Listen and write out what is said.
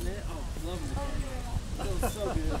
in it. Oh, lovely. That was so good.